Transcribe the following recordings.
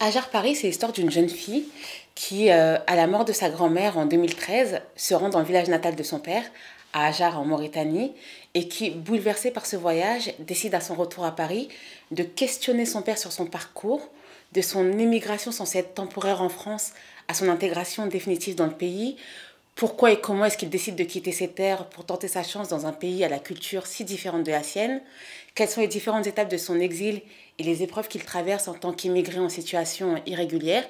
Ajar Paris, c'est l'histoire d'une jeune fille qui, euh, à la mort de sa grand-mère en 2013, se rend dans le village natal de son père, à Ajar en Mauritanie, et qui, bouleversée par ce voyage, décide à son retour à Paris de questionner son père sur son parcours, de son émigration censée être temporaire en France à son intégration définitive dans le pays, pourquoi et comment est-ce qu'il décide de quitter ses terres pour tenter sa chance dans un pays à la culture si différente de la sienne? Quelles sont les différentes étapes de son exil et les épreuves qu'il traverse en tant qu'immigré en situation irrégulière?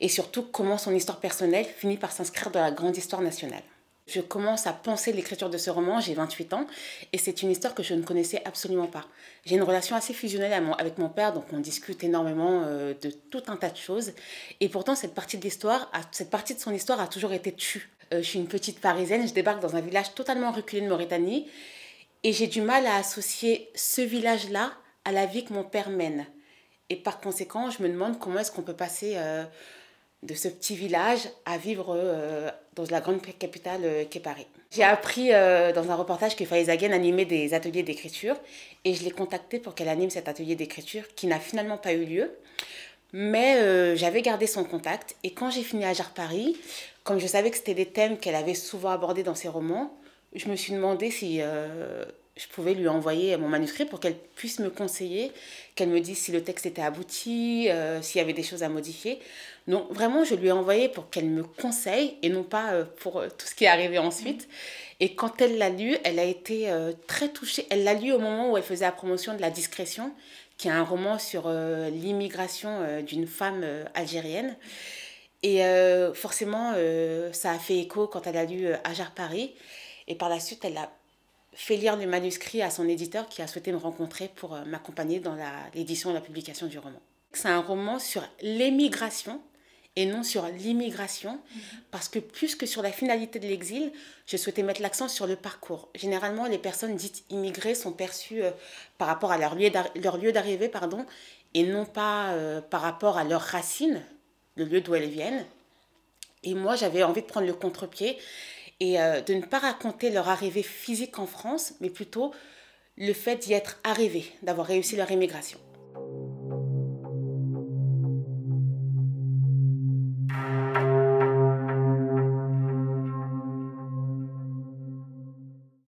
Et surtout, comment son histoire personnelle finit par s'inscrire dans la grande histoire nationale? Je commence à penser l'écriture de ce roman, j'ai 28 ans, et c'est une histoire que je ne connaissais absolument pas. J'ai une relation assez fusionnelle avec mon père, donc on discute énormément euh, de tout un tas de choses, et pourtant cette partie de l'histoire, cette partie de son histoire a toujours été tue. Euh, je suis une petite parisienne, je débarque dans un village totalement reculé de Mauritanie et j'ai du mal à associer ce village-là à la vie que mon père mène. Et par conséquent, je me demande comment est-ce qu'on peut passer euh, de ce petit village à vivre euh, dans la grande capitale qu'est Paris. J'ai appris dans un reportage que Zagen animait des ateliers d'écriture et je l'ai contactée pour qu'elle anime cet atelier d'écriture qui n'a finalement pas eu lieu. Mais j'avais gardé son contact et quand j'ai fini à Jarre Paris, comme je savais que c'était des thèmes qu'elle avait souvent abordés dans ses romans, je me suis demandé si euh, je pouvais lui envoyer mon manuscrit pour qu'elle puisse me conseiller, qu'elle me dise si le texte était abouti, euh, s'il y avait des choses à modifier. Donc vraiment, je lui ai envoyé pour qu'elle me conseille et non pas euh, pour tout ce qui est arrivé ensuite. Et quand elle l'a lu, elle a été très touchée. Elle l'a lu au moment où elle faisait la promotion de La Discrétion, qui est un roman sur l'immigration d'une femme algérienne. Et euh, forcément, euh, ça a fait écho quand elle a lu euh, Ajar Paris. Et par la suite, elle a fait lire le manuscrit à son éditeur qui a souhaité me rencontrer pour m'accompagner dans l'édition et la publication du roman. C'est un roman sur l'émigration et non sur l'immigration, mhm. parce que plus que sur la finalité de l'exil, je souhaitais mettre l'accent sur le parcours. Généralement, les personnes dites immigrées sont perçues par rapport à leur lieu d'arrivée, pardon, et non pas par rapport à leurs racines, le lieu d'où elles viennent. Et moi, j'avais envie de prendre le contre-pied et euh, de ne pas raconter leur arrivée physique en France, mais plutôt le fait d'y être arrivé, d'avoir réussi leur immigration.